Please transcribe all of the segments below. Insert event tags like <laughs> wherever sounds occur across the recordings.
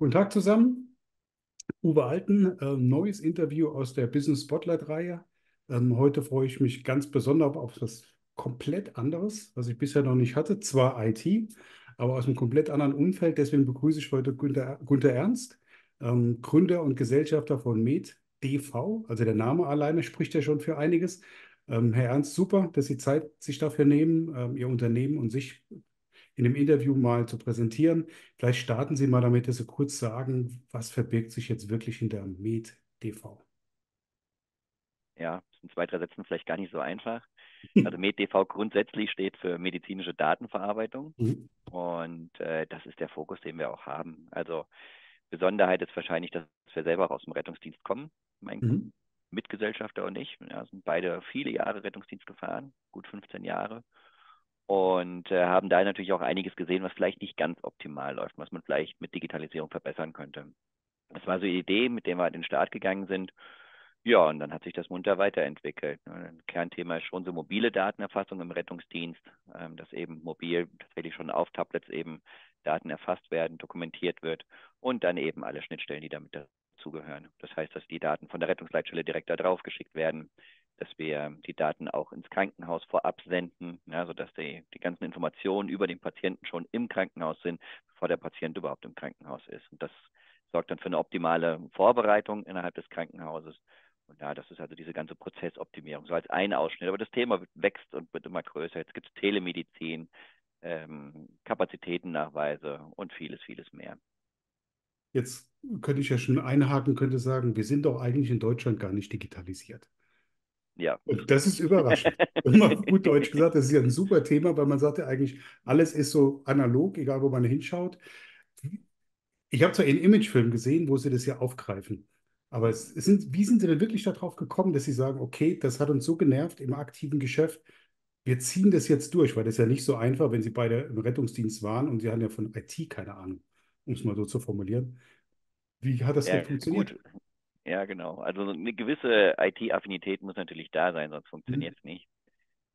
Guten Tag zusammen. Uwe Alten, äh, neues Interview aus der Business Spotlight-Reihe. Ähm, heute freue ich mich ganz besonders auf etwas komplett anderes, was ich bisher noch nicht hatte. Zwar IT, aber aus einem komplett anderen Umfeld. Deswegen begrüße ich heute Günter, Günter Ernst, ähm, Gründer und Gesellschafter von MedDV. Also der Name alleine spricht ja schon für einiges. Ähm, Herr Ernst, super, dass Sie Zeit sich dafür nehmen, ähm, Ihr Unternehmen und sich in dem Interview mal zu präsentieren. Vielleicht starten Sie mal damit, dass Sie kurz sagen, was verbirgt sich jetzt wirklich hinter MedDV? Ja, das sind zwei, drei Sätzen vielleicht gar nicht so einfach. Also MedDV grundsätzlich steht für medizinische Datenverarbeitung mhm. und äh, das ist der Fokus, den wir auch haben. Also Besonderheit ist wahrscheinlich, dass wir selber auch aus dem Rettungsdienst kommen. Mein mhm. Mitgesellschafter und ich ja, sind beide viele Jahre Rettungsdienst gefahren, gut 15 Jahre und äh, haben da natürlich auch einiges gesehen, was vielleicht nicht ganz optimal läuft, was man vielleicht mit Digitalisierung verbessern könnte. Das war so die Idee, mit der wir an den Start gegangen sind. Ja, und dann hat sich das munter weiterentwickelt. Ein Kernthema ist schon so mobile Datenerfassung im Rettungsdienst, ähm, dass eben mobil tatsächlich schon auf Tablets eben Daten erfasst werden, dokumentiert wird und dann eben alle Schnittstellen, die damit dazugehören. Das heißt, dass die Daten von der Rettungsleitstelle direkt da drauf geschickt werden, dass wir die Daten auch ins Krankenhaus vorab senden, ja, sodass die, die ganzen Informationen über den Patienten schon im Krankenhaus sind, bevor der Patient überhaupt im Krankenhaus ist. Und das sorgt dann für eine optimale Vorbereitung innerhalb des Krankenhauses. Und ja, das ist also diese ganze Prozessoptimierung, so als ein Ausschnitt. Aber das Thema wächst und wird immer größer. Jetzt gibt es Telemedizin, ähm, Kapazitätennachweise und vieles, vieles mehr. Jetzt könnte ich ja schon einhaken, könnte sagen, wir sind doch eigentlich in Deutschland gar nicht digitalisiert. Ja. Und das ist überraschend. Immer gut Deutsch gesagt, das ist ja ein super Thema, weil man sagt ja eigentlich, alles ist so analog, egal wo man hinschaut. Ich habe zwar einen Imagefilm gesehen, wo sie das ja aufgreifen. Aber es, es sind, wie sind Sie denn wirklich darauf gekommen, dass Sie sagen, okay, das hat uns so genervt im aktiven Geschäft, wir ziehen das jetzt durch, weil das ist ja nicht so einfach, wenn Sie beide im Rettungsdienst waren und Sie haben ja von IT keine Ahnung, um es mal so zu formulieren. Wie hat das ja, denn funktioniert? Gut. Ja, genau. Also eine gewisse IT-Affinität muss natürlich da sein, sonst funktioniert es mhm. nicht.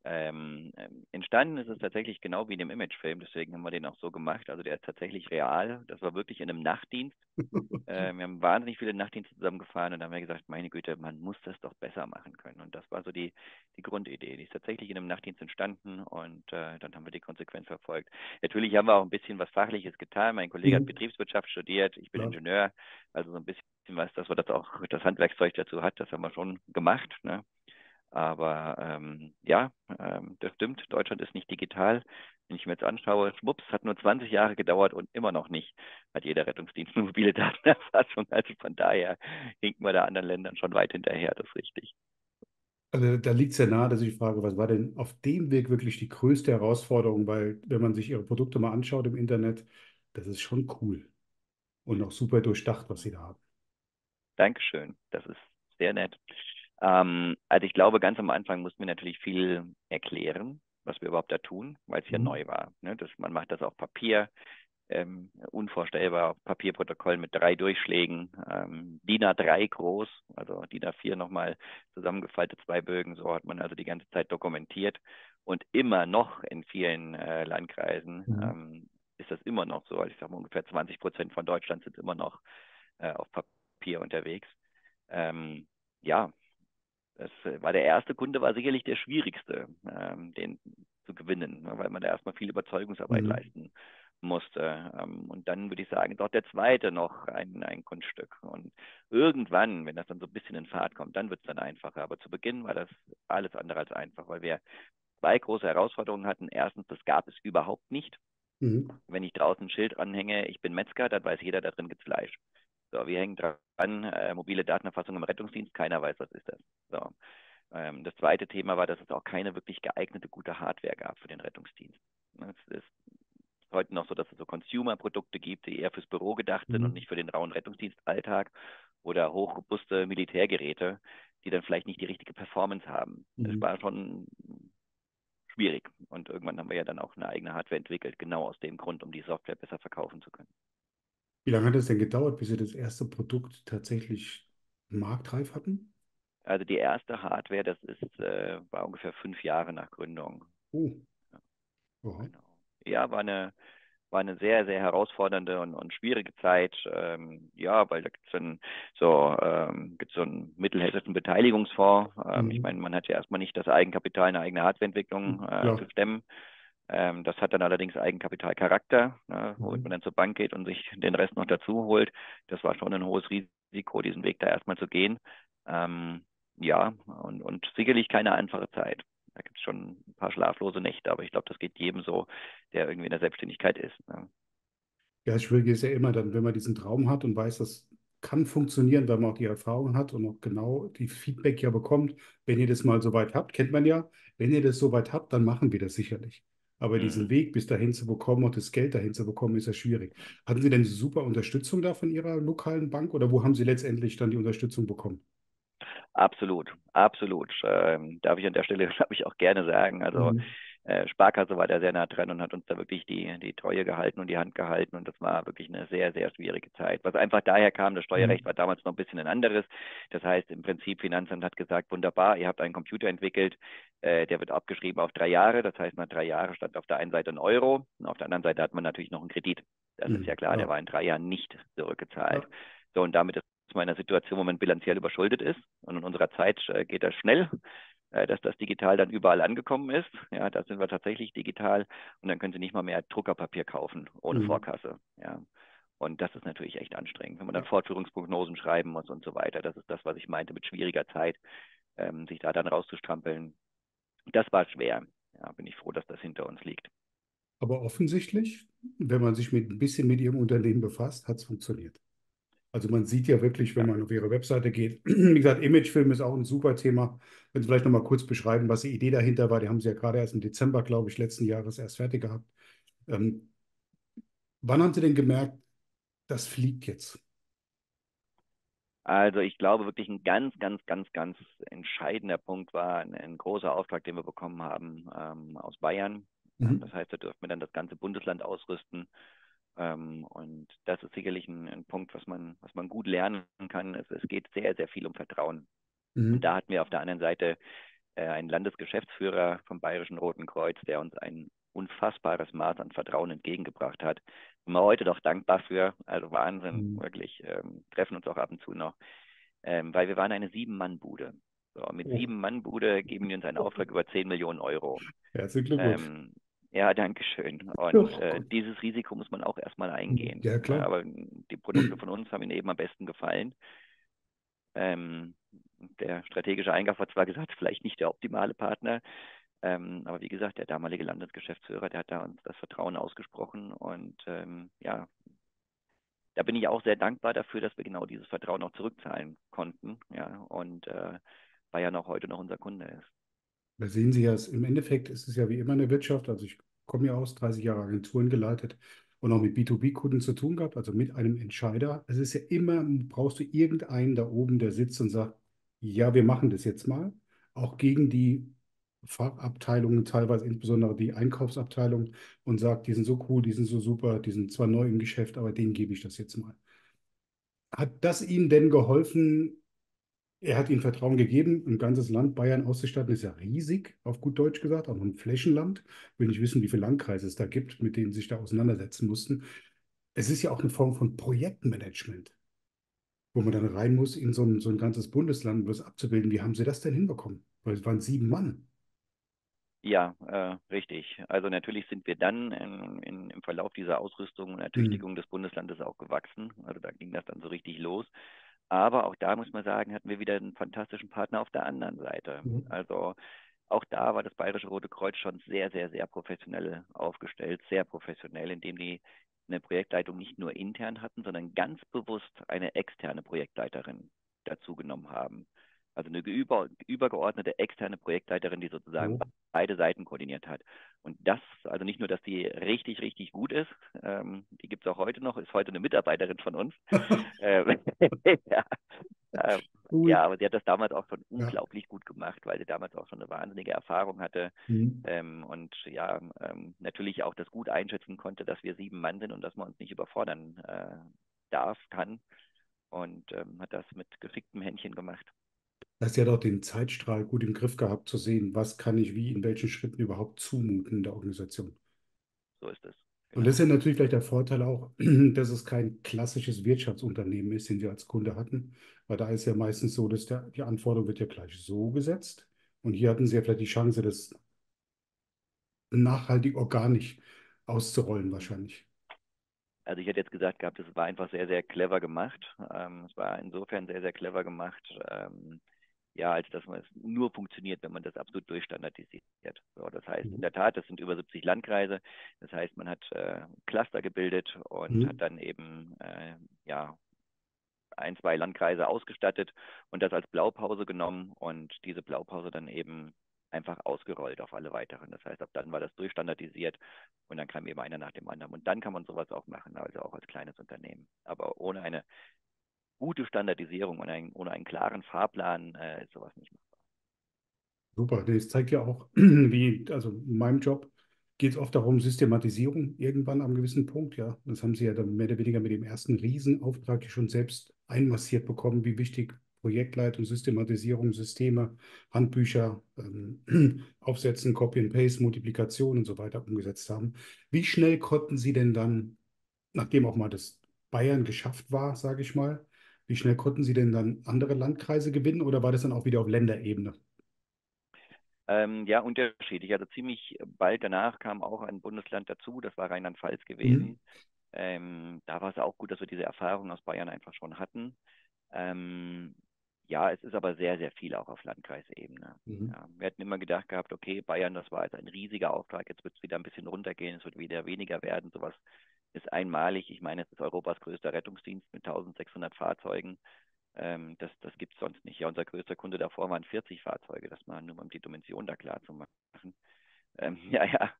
Ähm, ähm, entstanden ist es tatsächlich genau wie in dem Imagefilm, deswegen haben wir den auch so gemacht. Also der ist tatsächlich real. Das war wirklich in einem Nachtdienst. <laughs> äh, wir haben wahnsinnig viele Nachtdienste zusammengefahren und haben wir gesagt, meine Güte, man muss das doch besser machen können. Und das war so die, die Grundidee. Die ist tatsächlich in einem Nachtdienst entstanden und äh, dann haben wir die Konsequenz verfolgt. Natürlich haben wir auch ein bisschen was Fachliches getan. Mein Kollege mhm. hat Betriebswirtschaft studiert, ich bin ja. Ingenieur, also so ein bisschen was, dass wir das auch das Handwerkszeug dazu hat, das haben wir schon gemacht. Ne? Aber ähm, ja, ähm, das stimmt, Deutschland ist nicht digital. Wenn ich mir jetzt anschaue, schwupps, hat nur 20 Jahre gedauert und immer noch nicht hat jeder Rettungsdienst eine <laughs> mobile Datenerfassung. Also von daher hinken wir da anderen Ländern schon weit hinterher, das ist richtig. Also da liegt es ja nahe, dass ich frage, was war denn auf dem Weg wirklich die größte Herausforderung? Weil wenn man sich Ihre Produkte mal anschaut im Internet, das ist schon cool und auch super durchdacht, was Sie da haben. Dankeschön, das ist sehr nett. Ähm, also ich glaube, ganz am Anfang mussten wir natürlich viel erklären, was wir überhaupt da tun, weil es ja mhm. neu war. Ne? Das, man macht das auf Papier, ähm, unvorstellbar, Papierprotokoll mit drei Durchschlägen, ähm, DIN A3 groß, also DIN A4 nochmal zusammengefaltet, zwei Bögen, so hat man also die ganze Zeit dokumentiert. Und immer noch in vielen äh, Landkreisen mhm. ähm, ist das immer noch so, also ich sage mal ungefähr 20 Prozent von Deutschland sind immer noch äh, auf Papier unterwegs. Ähm, ja, das äh, war der erste Kunde, war sicherlich der schwierigste, ähm, den zu gewinnen, ne, weil man da erstmal viel Überzeugungsarbeit mhm. leisten musste. Ähm, und dann würde ich sagen, dort der zweite noch ein, ein Kunststück. Und irgendwann, wenn das dann so ein bisschen in Fahrt kommt, dann wird es dann einfacher. Aber zu Beginn war das alles andere als einfach, weil wir zwei große Herausforderungen hatten. Erstens, das gab es überhaupt nicht. Mhm. Wenn ich draußen ein Schild anhänge, ich bin Metzger, dann weiß jeder, da drin gibt es Fleisch. So, wir hängen dran, äh, mobile Datenerfassung im Rettungsdienst, keiner weiß, was ist das. So. Ähm, das zweite Thema war, dass es auch keine wirklich geeignete, gute Hardware gab für den Rettungsdienst. Es ist heute noch so, dass es so Consumer-Produkte gibt, die eher fürs Büro gedacht sind mhm. und nicht für den rauen Rettungsdienstalltag oder hochrobuste Militärgeräte, die dann vielleicht nicht die richtige Performance haben. Mhm. Das war schon schwierig. Und irgendwann haben wir ja dann auch eine eigene Hardware entwickelt, genau aus dem Grund, um die Software besser verkaufen zu können. Wie lange hat es denn gedauert, bis Sie das erste Produkt tatsächlich marktreif hatten? Also die erste Hardware, das ist, äh, war ungefähr fünf Jahre nach Gründung. Oh. Ja. Genau. ja, war eine, war eine sehr, sehr herausfordernde und, und schwierige Zeit. Ähm, ja, weil da gibt es dann so, ähm, gibt's so einen mittelhessischen Beteiligungsfonds. Ähm, mhm. Ich meine, man hat ja erstmal nicht das Eigenkapital, eine eigene Hardwareentwicklung äh, zu stemmen. Ähm, das hat dann allerdings Eigenkapitalcharakter, ne, womit mhm. man dann zur Bank geht und sich den Rest noch dazu holt. Das war schon ein hohes Risiko, diesen Weg da erstmal zu gehen. Ähm, ja, und, und sicherlich keine einfache Zeit. Da gibt es schon ein paar schlaflose Nächte, aber ich glaube, das geht jedem so, der irgendwie in der Selbstständigkeit ist. Ne? Ja, das Schwierige ist ja immer dann, wenn man diesen Traum hat und weiß, das kann funktionieren, weil man auch die Erfahrung hat und auch genau die Feedback ja bekommt. Wenn ihr das mal so weit habt, kennt man ja, wenn ihr das so weit habt, dann machen wir das sicherlich. Aber mhm. diesen Weg bis dahin zu bekommen und das Geld dahin zu bekommen, ist ja schwierig. Hatten Sie denn super Unterstützung da von Ihrer lokalen Bank oder wo haben Sie letztendlich dann die Unterstützung bekommen? Absolut, absolut. Ähm, darf ich an der Stelle, <laughs> glaube ich, auch gerne sagen. Also mhm. Äh, Sparkasse war da sehr nah dran und hat uns da wirklich die, die Treue gehalten und die Hand gehalten. Und das war wirklich eine sehr, sehr schwierige Zeit. Was einfach daher kam, das Steuerrecht mhm. war damals noch ein bisschen ein anderes. Das heißt, im Prinzip, Finanzamt hat gesagt, wunderbar, ihr habt einen Computer entwickelt, äh, der wird abgeschrieben auf drei Jahre. Das heißt, nach drei Jahren stand auf der einen Seite ein Euro und auf der anderen Seite hat man natürlich noch einen Kredit. Das mhm. ist ja klar, ja. der war in drei Jahren nicht zurückgezahlt. Ja. So, und damit ist zu einer Situation, wo man bilanziell überschuldet ist. Und in unserer Zeit äh, geht das schnell, dass das digital dann überall angekommen ist. Ja, da sind wir tatsächlich digital und dann können Sie nicht mal mehr Druckerpapier kaufen ohne mhm. Vorkasse. Ja. Und das ist natürlich echt anstrengend, wenn man dann Fortführungsprognosen schreiben muss und so weiter. Das ist das, was ich meinte mit schwieriger Zeit, ähm, sich da dann rauszustrampeln. Das war schwer. Ja, bin ich froh, dass das hinter uns liegt. Aber offensichtlich, wenn man sich mit ein bisschen mit Ihrem Unternehmen befasst, hat es funktioniert. Also man sieht ja wirklich, wenn man auf Ihre Webseite geht, <clears throat> wie gesagt, Imagefilm ist auch ein super Thema. Wenn Sie vielleicht noch mal kurz beschreiben, was die Idee dahinter war. Die haben Sie ja gerade erst im Dezember, glaube ich, letzten Jahres erst fertig gehabt. Ähm, wann haben Sie denn gemerkt, das fliegt jetzt? Also ich glaube wirklich ein ganz, ganz, ganz, ganz entscheidender Punkt war ein, ein großer Auftrag, den wir bekommen haben ähm, aus Bayern. Mhm. Das heißt, da dürfen wir dann das ganze Bundesland ausrüsten ähm, und das ist sicherlich ein, ein, Punkt, was man, was man gut lernen kann. Es, es geht sehr, sehr viel um Vertrauen. Mhm. Und da hatten wir auf der anderen Seite äh, einen Landesgeschäftsführer vom Bayerischen Roten Kreuz, der uns ein unfassbares Maß an Vertrauen entgegengebracht hat. Sind wir heute doch dankbar für. Also Wahnsinn, mhm. wirklich. Ähm, treffen uns auch ab und zu noch. Ähm, weil wir waren eine Sieben-Mann-Bude. So, mit oh. Sieben-Mann-Bude geben die uns einen Auftrag <laughs> über 10 Millionen Euro. Herzlichen Glückwunsch. Ähm, ja, danke schön. Und äh, dieses Risiko muss man auch erstmal eingehen. Ja, klar. Aber die Produkte von uns haben Ihnen eben am besten gefallen. Ähm, der strategische Einkauf hat zwar gesagt, vielleicht nicht der optimale Partner, ähm, aber wie gesagt, der damalige Landesgeschäftsführer, der hat da uns das Vertrauen ausgesprochen und ähm, ja, da bin ich auch sehr dankbar dafür, dass wir genau dieses Vertrauen auch zurückzahlen konnten, ja, und äh, Bayern auch heute noch unser Kunde ist. Da sehen Sie ja, im Endeffekt ist es ja wie immer eine Wirtschaft. Also ich komme ja aus, 30 Jahre Agenturen geleitet und auch mit B2B-Kunden zu tun gehabt, also mit einem Entscheider. Es ist ja immer, brauchst du irgendeinen da oben, der sitzt und sagt, ja, wir machen das jetzt mal. Auch gegen die Fachabteilungen, teilweise insbesondere die Einkaufsabteilung und sagt, die sind so cool, die sind so super, die sind zwar neu im Geschäft, aber denen gebe ich das jetzt mal. Hat das Ihnen denn geholfen, er hat ihnen Vertrauen gegeben, ein ganzes Land Bayern auszustatten, ist ja riesig, auf gut Deutsch gesagt, auch ein Flächenland. Ich will nicht wissen, wie viele Landkreise es da gibt, mit denen sie sich da auseinandersetzen mussten. Es ist ja auch eine Form von Projektmanagement, wo man dann rein muss in so ein, so ein ganzes Bundesland, um das abzubilden. Wie haben sie das denn hinbekommen? Weil es waren sieben Mann. Ja, äh, richtig. Also natürlich sind wir dann in, in, im Verlauf dieser Ausrüstung und Ertüchtigung mhm. des Bundeslandes auch gewachsen. Also da ging das dann so richtig los. Aber auch da muss man sagen, hatten wir wieder einen fantastischen Partner auf der anderen Seite. Mhm. Also auch da war das Bayerische Rote Kreuz schon sehr, sehr, sehr professionell aufgestellt, sehr professionell, indem die eine Projektleitung nicht nur intern hatten, sondern ganz bewusst eine externe Projektleiterin dazu genommen haben. Also eine über, übergeordnete externe Projektleiterin, die sozusagen oh. beide Seiten koordiniert hat. Und das, also nicht nur, dass die richtig, richtig gut ist, ähm, die gibt es auch heute noch, ist heute eine Mitarbeiterin von uns. <laughs> ähm, <laughs> ja, ähm, ja, aber sie hat das damals auch schon ja. unglaublich gut gemacht, weil sie damals auch schon eine wahnsinnige Erfahrung hatte mhm. ähm, und ja, ähm, natürlich auch das gut einschätzen konnte, dass wir sieben Mann sind und dass man uns nicht überfordern äh, darf, kann und hat das mit geschicktem Händchen gemacht. Das hat ja doch den Zeitstrahl gut im Griff gehabt, zu sehen, was kann ich wie in welchen Schritten überhaupt zumuten in der Organisation. So ist es, Und das ist ja natürlich vielleicht der Vorteil auch, <clears throat> dass es kein klassisches Wirtschaftsunternehmen ist, den Sie als Kunde hatten. Weil da ist ja meistens so, dass der, die Anforderung wird ja gleich so gesetzt. Und hier hatten Sie ja vielleicht die Chance, das nachhaltig organisch auszurollen wahrscheinlich. Also ich hätte jetzt gesagt gehabt, es war einfach sehr, sehr clever gemacht. Ähm, es war insofern sehr, sehr clever gemacht, ähm, ja, als dass man es nur funktioniert, wenn man das absolut durchstandardisiert. So, das heißt, in mhm. der Tat, das sind über 70 Landkreise. Das heißt, man hat äh, Cluster gebildet und mhm. hat dann eben äh, ja ein, zwei Landkreise ausgestattet und das als Blaupause genommen und diese Blaupause dann eben einfach ausgerollt auf alle weiteren. Das heißt, ab dann war das durchstandardisiert und dann kam eben einer nach dem anderen. Und dann kann man sowas auch machen, also auch als kleines Unternehmen. Aber ohne eine gute Standardisierung und ein, ohne einen klaren Fahrplan äh, ist sowas nicht machbar. Super, das zeigt ja auch, <clears throat> wie, also in meinem Job geht es oft darum, Systematisierung irgendwann am gewissen Punkt, ja. Das haben Sie ja dann mehr oder weniger mit dem ersten Riesenauftrag schon selbst einmassiert bekommen, wie wichtig Projektleitung, Systematisierung, Systeme, Handbücher ähm, <clears throat> aufsetzen, Copy and Paste, Multiplikation und so weiter umgesetzt haben. Wie schnell konnten Sie denn dann, nachdem auch mal das Bayern geschafft war, sage ich mal, wie schnell konnten Sie denn dann andere Landkreise gewinnen oder war das dann auch wieder auf Länderebene? Ähm, ja, unterschiedlich. Also ziemlich bald danach kam auch ein Bundesland dazu, das war Rheinland-Pfalz gewesen. Mhm. Ähm, da war es auch gut, dass wir diese Erfahrung aus Bayern einfach schon hatten. Ähm, ja, es ist aber sehr, sehr viel auch auf Landkreisebene. Mhm. Ja, wir hatten immer gedacht gehabt, okay, Bayern, das war jetzt ein riesiger Auftrag, jetzt wird es wieder ein bisschen runtergehen, es wird wieder weniger werden. Sowas ist einmalig. Ich meine, es ist Europas größter Rettungsdienst mit 1600 Fahrzeugen. Ähm, das das gibt es sonst nicht. Ja, unser größter Kunde davor waren 40 Fahrzeuge, das mal nur um die Dimension da klar zu machen. Ähm, <laughs> ja, ja.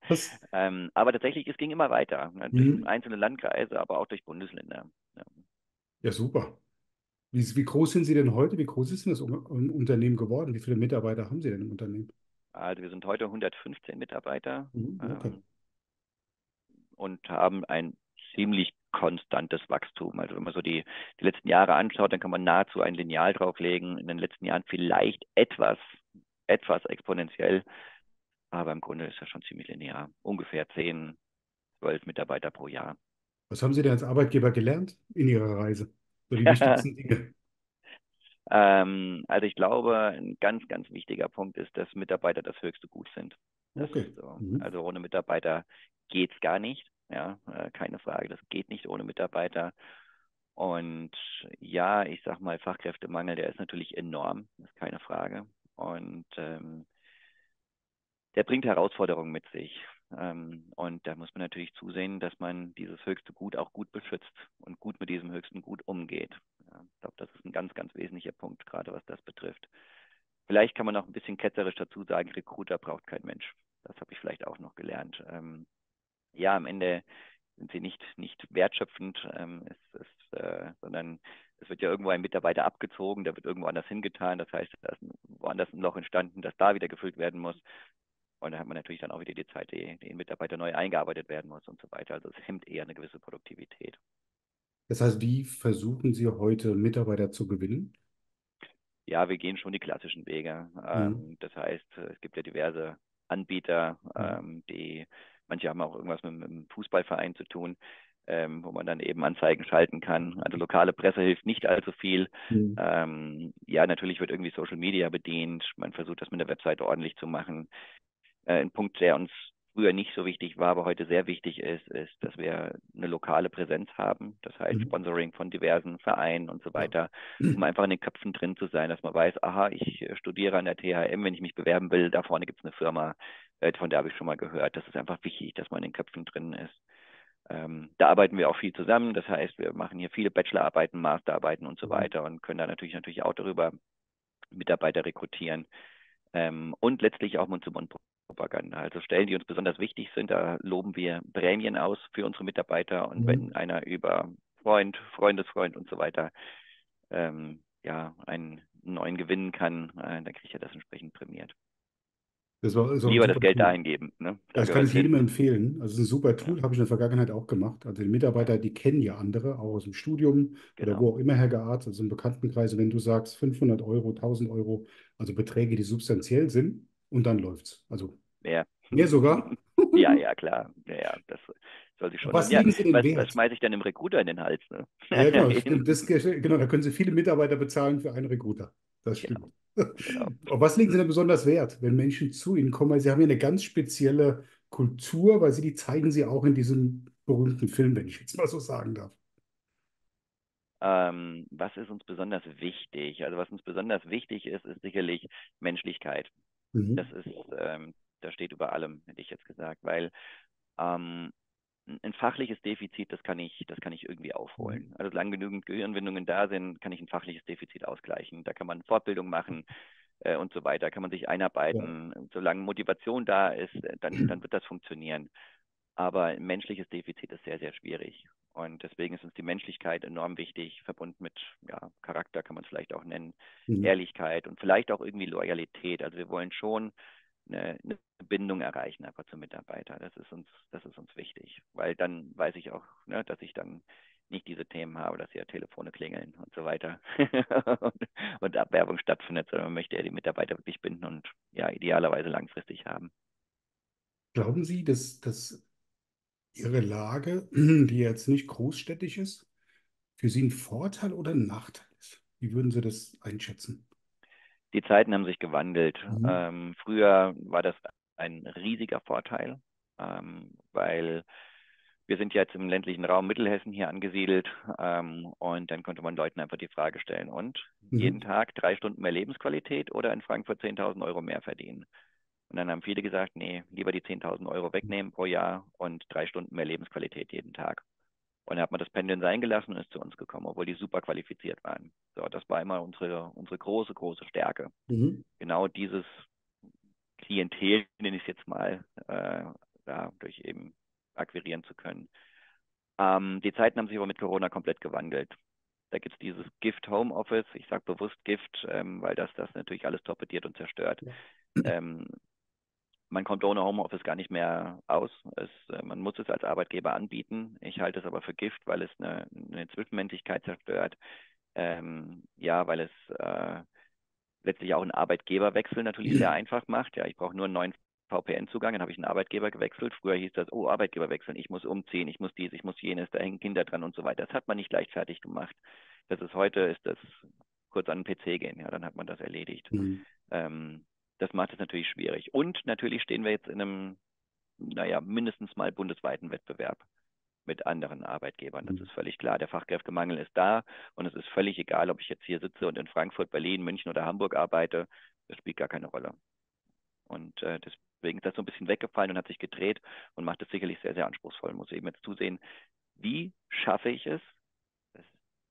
Ähm, aber tatsächlich, es ging immer weiter. Ne, durch mhm. einzelne Landkreise, aber auch durch Bundesländer. Ja, ja super. Wie, wie, groß sind Sie denn heute? Wie groß ist denn das Unternehmen geworden? Wie viele Mitarbeiter haben Sie denn im Unternehmen? Also wir sind heute 115 Mitarbeiter mhm, okay. ähm, und haben ein ziemlich konstantes Wachstum. Also wenn man so die, die letzten Jahre anschaut, dann kann man nahezu ein Lineal drauflegen. In den letzten Jahren vielleicht etwas, etwas exponentiell, aber im Grunde ist das schon ziemlich linear. Ungefähr 10, 12 Mitarbeiter pro Jahr. Was haben Sie denn als Arbeitgeber gelernt in Ihrer Reise? So die <laughs> wichtigsten Dinge. Ähm, also ich glaube, ein ganz, ganz wichtiger Punkt ist, dass Mitarbeiter das höchste Gut sind. Okay. So. Mhm. Also ohne Mitarbeiter geht es gar nicht. Ja, äh, keine Frage. Das geht nicht ohne Mitarbeiter. Und ja, ich sag mal, Fachkräftemangel, der ist natürlich enorm, ist keine Frage. Und ähm, der bringt Herausforderungen mit sich. Ähm, und da muss man natürlich zusehen, dass man dieses höchste Gut auch gut beschützt und gut mit diesem höchsten Gut umgeht. Ja, ich glaube, das ist ein ganz, ganz wesentlicher Punkt, gerade was das betrifft. Vielleicht kann man auch ein bisschen ketzerisch dazu sagen, Recruiter braucht kein Mensch. Das habe ich vielleicht auch noch gelernt. Ähm, ja, am Ende sind sie nicht, nicht wertschöpfend, ähm, es, es, äh, sondern es wird ja irgendwo ein Mitarbeiter abgezogen, der wird irgendwo anders hingetan. Das heißt, da ist woanders ein Loch entstanden, das da wieder gefüllt werden muss. Und da hat man natürlich dann auch wieder die Zeit, die den Mitarbeiter neu eingearbeitet werden muss und so weiter. Also es hemmt eher eine gewisse Produktivität. Das heißt, wie versuchen Sie heute Mitarbeiter zu gewinnen? Ja, wir gehen schon die klassischen Wege. Mhm. Ähm, das heißt, es gibt ja diverse Anbieter, mhm. ähm, die Manche haben auch irgendwas mit, mit einem Fußballverein zu tun, ähm, wo man dann eben Anzeigen schalten kann. Also lokale Presse hilft nicht allzu viel. Mhm. Ähm, ja, natürlich wird irgendwie Social Media bedient. Man versucht das mit der Webseite ordentlich zu machen. Äh, ein Punkt, der uns früher nicht so wichtig war, aber heute sehr wichtig ist, ist, dass wir eine lokale Präsenz haben. Das heißt, mhm. Sponsoring von diversen Vereinen und so weiter, um einfach in den Köpfen drin zu sein, dass man weiß, aha, ich äh, studiere an der THM, wenn ich mich bewerben will, da vorne gibt es eine Firma, äh, von der habe ich schon mal gehört. Das ist einfach wichtig, dass man in den Köpfen drin ist. Ähm, da arbeiten wir auch viel zusammen. Das heißt, wir machen hier viele Bachelorarbeiten, Masterarbeiten und so mhm. weiter und können da natürlich natürlich auch darüber Mitarbeiter rekrutieren. Ähm, und letztlich auch Mund-zu-Mund Propaganda. Also Stellen, die uns besonders wichtig sind, da loben wir Prämien aus für unsere Mitarbeiter. Und mhm. wenn einer über Freund, Freundesfreund und so weiter ähm, ja, einen neuen gewinnen kann, äh, dann kriegt er das entsprechend prämiert. Das war, das Lieber das Geld Tool. dahin geben. Ne? Da das kann ich jedem empfehlen. Also es ist ein super Tool, ja. habe ich in der Vergangenheit auch gemacht. Also die Mitarbeiter, die kennen ja andere, auch aus dem Studium genau. oder wo auch immer her gearzt, also im Bekanntenkreis. Wenn du sagst 500 Euro, 1000 Euro, also Beträge, die substanziell sind, und dann läuft's. Also mehr. Mehr sogar? <laughs> ja, ja, klar. Ja, ja, das, soll sich schon. Was denn was, was schmeiße ich dann dem Recruiter in den Hals? Ne? Ja, genau, <laughs> das, genau, da können Sie viele Mitarbeiter bezahlen für einen Recruiter. Das stimmt. Genau. genau. was liegen Sie denn besonders wert, wenn Menschen zu Ihnen kommen? Weil Sie haben ja eine ganz spezielle Kultur, weil Sie die zeigen Sie auch in diesem berühmten Film, wenn ich jetzt mal so sagen darf. Ähm, was ist uns besonders wichtig? Also was uns besonders wichtig ist, ist sicherlich Menschlichkeit. Mhm. Das ist, ähm, das steht über allem, hätte ich jetzt gesagt, weil ähm, ein fachliches Defizit, das kann ich, das kann ich irgendwie aufholen. Mhm. Also solange genügend Gehirnwindungen da sind, kann ich ein fachliches Defizit ausgleichen. Da kann man Fortbildung machen äh, und so weiter, kann man sich einarbeiten. Ja. Solange Motivation da ist, äh, dann, dann wird das funktionieren. Aber ein menschliches Defizit ist sehr, sehr schwierig. Und deswegen ist uns die Menschlichkeit enorm wichtig, verbunden mit ja, Charakter kann man es vielleicht auch nennen, mhm. Ehrlichkeit und vielleicht auch irgendwie Loyalität. Also wir wollen schon eine, eine, Bindung erreichen einfach zum Mitarbeiter. Das ist uns, das ist uns wichtig, weil dann weiß ich auch, ne, dass ich dann nicht diese Themen habe, dass hier Telefone klingeln und so weiter <laughs> und, und Abwerbung stattfindet, sondern man möchte ja die Mitarbeiter wirklich binden und ja idealerweise langfristig haben. Glauben Sie, dass, dass Ihre Lage, die jetzt nicht großstädtisch ist, für Sie ein Vorteil oder ein Nachteil ist? Wie würden Sie das einschätzen? Die Zeiten haben sich gewandelt. Mhm. Ähm, früher war das ein riesiger Vorteil, ähm, weil wir sind jetzt im ländlichen Raum Mittelhessen hier angesiedelt ähm, und dann konnte man Leuten einfach die Frage stellen, und mhm. jeden Tag drei Stunden mehr Lebensqualität oder in Frankfurt 10.000 Euro mehr verdienen? Und dann haben viele gesagt, nee, lieber die 10.000 Euro wegnehmen pro Jahr und drei Stunden mehr Lebensqualität jeden Tag. Und dann hat man das Pendeln sein gelassen und ist zu uns gekommen, obwohl die super qualifiziert waren. So, das war immer unsere, unsere große, große Stärke. Mhm. Genau dieses Klientel, nenne ich es jetzt mal, äh, dadurch eben akquirieren zu können. Ähm, die Zeiten haben sich aber mit Corona komplett gewandelt. Da gibt es dieses Gift Home Office. Ich sage bewusst Gift, ähm, weil das das natürlich alles torpediert und zerstört. Ja. Ähm, man kommt ohne Homeoffice gar nicht mehr aus. Es, äh, man muss es als Arbeitgeber anbieten. Ich halte es aber für Gift, weil es eine, eine Zwischenmenschlichkeit zerstört. Ähm, ja, weil es äh, letztlich auch einen Arbeitgeberwechsel natürlich sehr <clears throat> einfach macht. Ja, ich brauche nur einen neuen VPN-Zugang, dann habe ich einen Arbeitgeber gewechselt. Früher hieß das, oh, Arbeitgeber wechseln, ich muss umziehen, ich muss dies, ich muss jenes, da hängen Kinder dran und so weiter. Das hat man nicht leichtfertig gemacht. Das ist heute, ist das kurz an den PC gehen, ja, dann hat man das erledigt. Mhm. Ähm, das macht es natürlich schwierig. Und natürlich stehen wir jetzt in einem, naja, mindestens mal bundesweiten Wettbewerb mit anderen Arbeitgebern. Das mhm. ist völlig klar. Der Fachkräftemangel ist da und es ist völlig egal, ob ich jetzt hier sitze und in Frankfurt, Berlin, München oder Hamburg arbeite. Das spielt gar keine Rolle. Und äh, deswegen ist das so ein bisschen weggefallen und hat sich gedreht und macht es sicherlich sehr, sehr anspruchsvoll. Muss eben jetzt zusehen, wie schaffe ich es, dass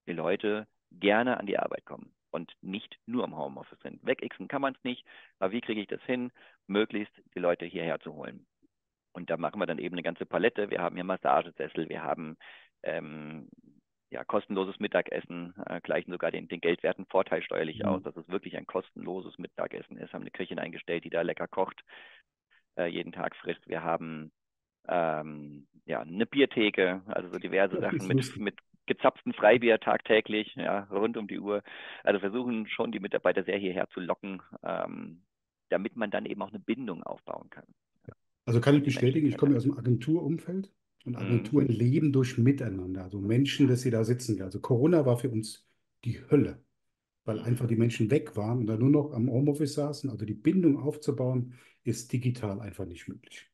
die Leute gerne an die Arbeit kommen und nicht nur im Homeoffice sind. Wegixen kann man es nicht, aber wie kriege ich das hin, möglichst die Leute hierher zu holen? Und da machen wir dann eben eine ganze Palette. Wir haben hier Massagesessel, wir haben ähm, ja, kostenloses Mittagessen, äh, gleichen sogar den, den geldwerten Vorteil steuerlich mhm. aus, dass es wirklich ein kostenloses Mittagessen ist. Haben eine Köchin eingestellt, die da lecker kocht, äh, jeden Tag frisst. Wir haben ähm, ja, eine Biertheke, also so diverse Sachen mit, mit gezapften Freibier tagtäglich, ja, rund um die Uhr. Also versuchen schon die Mitarbeiter sehr hierher zu locken, ähm, damit man dann eben auch eine Bindung aufbauen kann. Also kann ich bestätigen, ich komme aus dem Agenturumfeld und mhm. Agenturen mhm. leben durch Miteinander. Also Menschen, dass sie da sitzen. Also Corona war für uns die Hölle, weil einfach die Menschen weg waren und dann nur noch am Homeoffice saßen. Also die Bindung aufzubauen, ist digital einfach nicht möglich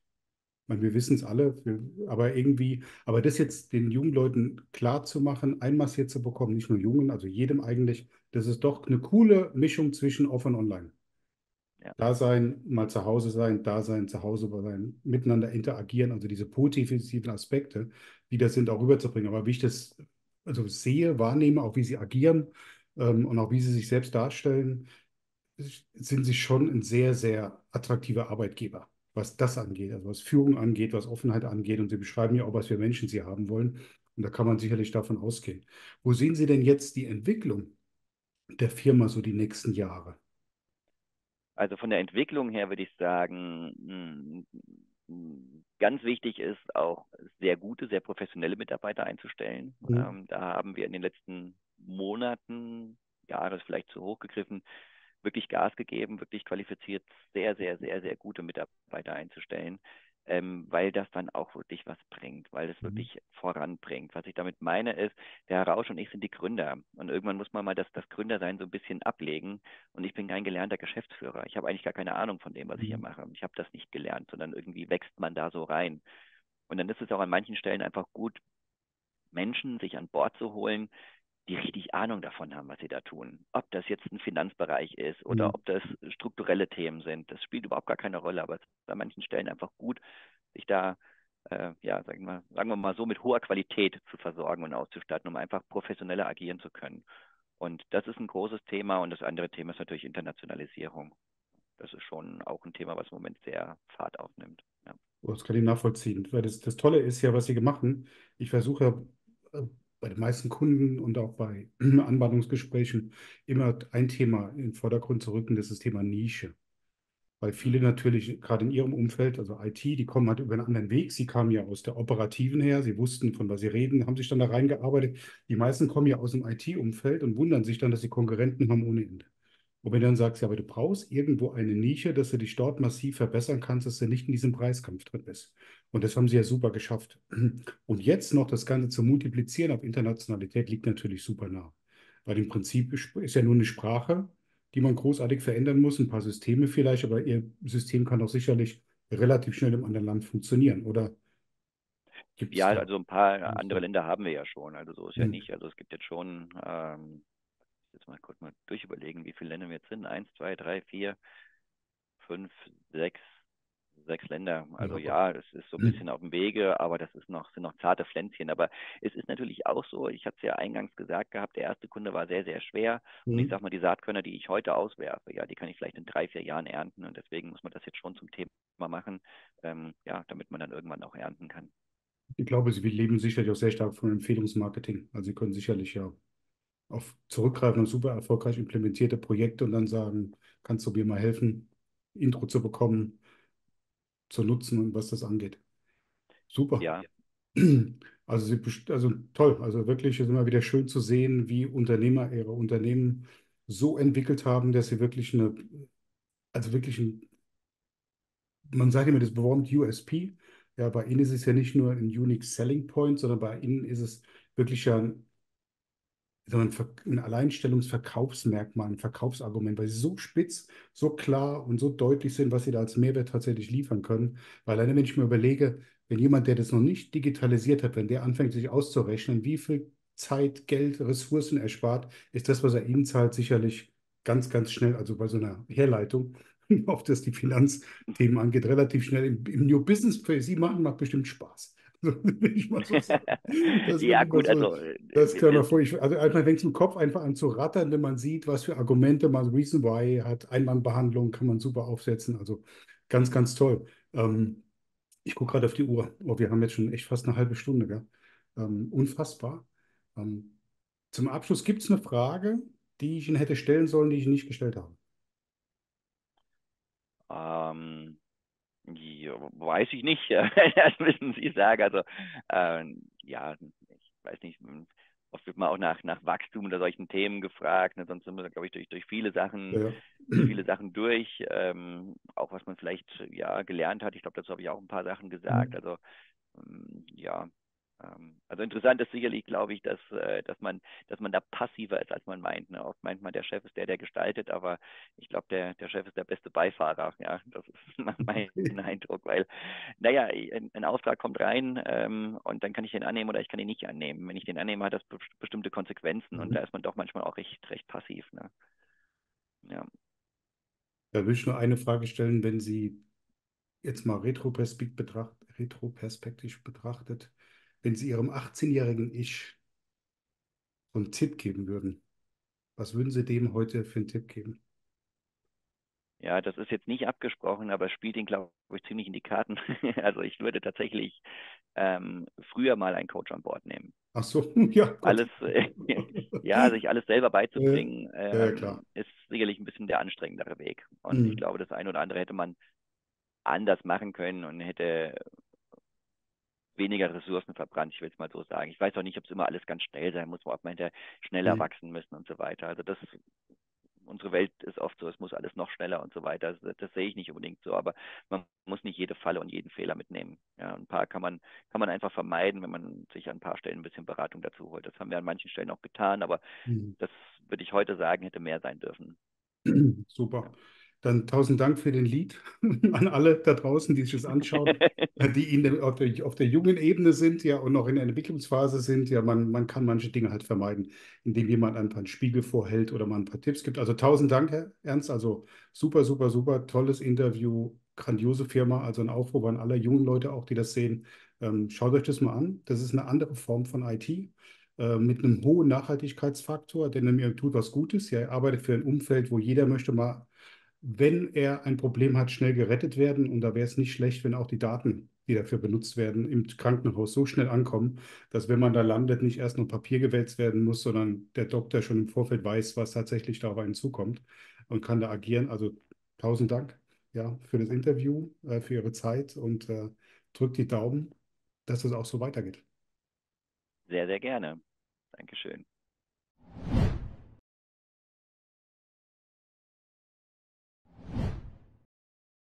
meine, wir wissen es alle, aber irgendwie, aber das jetzt den jungen Leuten klar zu machen, einmassiert zu bekommen, nicht nur Jungen, also jedem eigentlich, das ist doch eine coole Mischung zwischen off und online. Ja. Da sein, mal zu Hause sein, da sein, zu Hause sein, miteinander interagieren, also diese positiven Aspekte, die das sind, auch rüberzubringen. Aber wie ich das also sehe, wahrnehme, auch wie sie agieren ähm, und auch wie sie sich selbst darstellen, sind sie schon ein sehr, sehr attraktiver Arbeitgeber was das angeht, also was Führung angeht, was Offenheit angeht. Und Sie beschreiben ja auch, was für Menschen Sie haben wollen. Und da kann man sicherlich davon ausgehen. Wo sehen Sie denn jetzt die Entwicklung der Firma so die nächsten Jahre? Also von der Entwicklung her würde ich sagen, hm, ganz wichtig ist auch sehr gute, sehr professionelle Mitarbeiter einzustellen. Mhm. Ähm, da haben wir in den letzten Monaten, ja, das ist vielleicht zu hoch gegriffen, wirklich Gas gegeben, wirklich qualifiziert, sehr, sehr, sehr, sehr gute Mitarbeiter einzustellen. ähm, weil das dann auch wirklich was bringt, weil es Mhm. wirklich voranbringt. Was ich damit meine ist, der Herr Rausch und ich sind die Gründer. Und irgendwann muss man mal das, das Gründersein so ein bisschen ablegen. Und ich bin kein gelernter Geschäftsführer. Ich habe eigentlich gar keine Ahnung von dem, was ich hier Mhm. mache. Ich habe das nicht gelernt, sondern irgendwie wächst man da so rein. Und dann ist es auch an manchen Stellen einfach gut, Menschen sich an Bord zu holen, die richtig Ahnung davon haben, was sie da tun. Ob das jetzt ein Finanzbereich ist oder Mhm. ob das strukturelle Themen sind, das spielt überhaupt gar keine Rolle, aber es ist an manchen Stellen einfach gut, sich da, äh, ja, sagen wir, sagen wir mal so, mit hoher Qualität zu versorgen und auszustatten, um einfach professioneller agieren zu können. Und das ist ein großes Thema und das andere Thema ist natürlich Internationalisierung. Das ist schon auch ein Thema, was im Moment sehr Fahrt aufnimmt. Ja. Das kann ich nachvollziehen. Weil das, das Tolle ist ja, was Sie gemacht haben. Ich versuche äh, bei den meisten Kunden und auch bei <clears throat> Anbahnungsgesprächen immer ein Thema in den Vordergrund zu rücken, das ist das Thema Nische. Weil viele natürlich, gerade in ihrem Umfeld, also IT, die kommen halt über einen anderen Weg. Sie kamen ja aus der Operativen her, sie wussten, von was sie reden, haben sich dann da reingearbeitet. Die meisten kommen ja aus dem IT-Umfeld und wundern sich dann, dass sie Konkurrenten haben ohne Ende. Und wenn du dann sagst, ja, aber du brauchst irgendwo eine Nische, dass du dich dort massiv verbessern kannst, dass du nicht in diesem Preiskampf drin bist. Und das haben sie ja super geschafft. <clears throat> Und jetzt noch das Ganze zu multiplizieren auf Internationalität liegt natürlich super nah. Weil im Prinzip ist ja nur eine Sprache, die man großartig verändern muss, ein paar Systeme vielleicht, aber ihr System kann auch sicherlich relativ schnell im anderen Land funktionieren. Oder gibt es Ja, also ein paar andere Länder haben wir ja schon, also so ist ja Hm. nicht. Also es gibt jetzt schon, ähm, jetzt mal kurz mal durchüberlegen, wie viele Länder wir jetzt sind. Eins, zwei, drei, vier, fünf, sechs, sechs Länder. Also Ja. es ist so ein bisschen auf dem Wege, aber das ist noch, sind noch zarte Pflänzchen. Aber es ist natürlich auch so, ich hatte es ja eingangs gesagt gehabt, der erste Kunde war sehr, sehr schwer. Und ich Hm. sag mal, die Saatkörner, die ich heute auswerfe, ja, die kann ich vielleicht in drei, vier Jahren ernten. Und deswegen muss man das jetzt schon zum Thema machen, ähm, ja, damit man dann irgendwann auch ernten kann. Ich glaube, Sie leben sicherlich auch sehr stark von Empfehlungsmarketing. Also Sie können sicherlich ja auf zurückgreifen auf super erfolgreich implementierte Projekte und dann sagen, kannst du mir mal helfen, Intro zu bekommen, zu nutzen und was das angeht. Super. Ja, Also, also toll. Also wirklich ist immer wieder schön zu sehen, wie Unternehmer ihre Unternehmen so entwickelt haben, dass sie wirklich eine, also wirklich ein, man sagt immer das Wort USP. Ja, bei Ihnen ist es ja nicht nur ein Unique Selling Point, sondern bei Ihnen ist es wirklich ja ein sondern ein Ver- ein Alleinstellungsverkaufsmerkmal, ein Verkaufsargument, weil sie so spitz, so klar und so deutlich sind, was sie da als Mehrwert tatsächlich liefern können. Weil alleine, wenn ich mir überlege, wenn jemand, der das noch nicht digitalisiert hat, wenn der anfängt, sich auszurechnen, wie viel Zeit, Geld, Ressourcen er spart, ist das, was er ihnen zahlt, sicherlich ganz, ganz schnell, also bei so einer Herleitung, <laughs> auf das die Finanzthemen angeht, relativ schnell im, im New Business für Sie machen, macht bestimmt Spaß. <laughs> Also. Das <laughs> ja gut, so, also äh, das wir, kann man wir, vor. Ich, also einfach fängt es im Kopf einfach an zu rattern, wenn man sieht, was für Argumente man Reason Why hat. Einwandbehandlung kann man super aufsetzen. Also ganz, ganz toll. Ähm, ich gucke gerade auf die Uhr. Oh, wir haben jetzt schon echt fast eine halbe Stunde, gell? Ähm, unfassbar. Ähm, zum Abschluss gibt es eine Frage, die ich Ihnen hätte stellen sollen, die ich nicht gestellt habe. ähm, ja, weiß ich nicht, <laughs> das müssen Sie sagen. Also ähm, ja, ich weiß nicht, oft wird man auch nach, nach Wachstum oder solchen Themen gefragt. Ne? Sonst sind wir, glaube ich, durch, durch viele Sachen, Ja, durch viele Sachen durch. Ähm, auch was man vielleicht ja gelernt hat. Ich glaube, dazu habe ich auch ein paar Sachen gesagt. Also ähm, ja, also interessant ist sicherlich, glaube ich, dass, äh, dass man, dass man da passiver ist, als man meint. Ne? Oft meint man, der Chef ist der, der gestaltet, aber ich glaube, der, der Chef ist der beste Beifahrer. Ja, das ist <laughs> mein <laughs> Eindruck, weil, naja, ein, ein Auftrag kommt rein ähm, und dann kann ich den annehmen oder ich kann ihn nicht annehmen. Wenn ich den annehme, hat das be bestimmte Konsequenzen und da ist man doch manchmal auch recht, recht passiv. Ne? Ja. Da will ich nur eine Frage stellen, wenn Sie jetzt mal retroperspektivisch betracht, retroperspektivisch betrachtet, wenn Sie Ihrem 18-jährigen Ich so einen Tipp geben würden, was würden Sie dem heute für einen Tipp geben? Ja, das ist jetzt nicht abgesprochen, aber spielt ihn, glaube ich, ziemlich in die Karten. <laughs> Also ich würde tatsächlich ähm, früher mal einen Coach an Bord nehmen. Ach so, <laughs> ja, Gott. Alles, äh, <laughs> ja, sich alles selber beizubringen, ja, ähm, klar. ist sicherlich ein bisschen der anstrengendere Weg. Und ich Mhm. glaube, das eine oder andere hätte man anders machen können und hätte weniger Ressourcen verbrannt, ich will es mal so sagen. Ich weiß auch nicht, ob es immer alles ganz schnell sein muss, ob man hätte schneller Nee. wachsen müssen und so weiter. Also das unsere Welt ist oft so, es muss alles noch schneller und so weiter. Das, das, sehe ich nicht unbedingt so, aber man muss nicht jede Falle und jeden Fehler mitnehmen. Ja, ein paar kann man, kann man einfach vermeiden, wenn man sich an ein paar Stellen ein bisschen Beratung dazu holt. Das haben wir an manchen Stellen auch getan, aber mhm. das würde ich heute sagen, hätte mehr sein dürfen. <clears throat> Super. Dann tausend Dank für den Lied <laughs> an alle da draußen, die sich das anschauen, die in auf, der, auf der jungen Ebene sind ja und noch in der Entwicklungsphase sind. Ja, man, man kann manche Dinge halt vermeiden, indem jemand ein paar Spiegel vorhält oder mal ein paar Tipps gibt. Also tausend Dank, Herr Ernst. Also super, super, super tolles Interview, grandiose Firma. Also ein Aufruf an alle jungen Leute auch, die das sehen. Ähm, schaut euch das mal an. Das ist eine andere Form von IT äh, mit einem hohen Nachhaltigkeitsfaktor, denn er tut was Gutes. Er arbeitet für ein Umfeld, wo jeder möchte mal wenn er ein Problem hat, schnell gerettet werden. Und da wäre es nicht schlecht, wenn auch die Daten, die dafür benutzt werden, im Krankenhaus so schnell ankommen, dass wenn man da landet, nicht erst nur Papier gewälzt werden muss, sondern der Doktor schon im Vorfeld weiß, was tatsächlich da auf einen zukommt und kann da agieren. Also tausend Dank ja, für das Interview, äh, für Ihre Zeit und äh, drückt die Daumen, dass es auch so weitergeht. Sehr, sehr gerne. Dankeschön.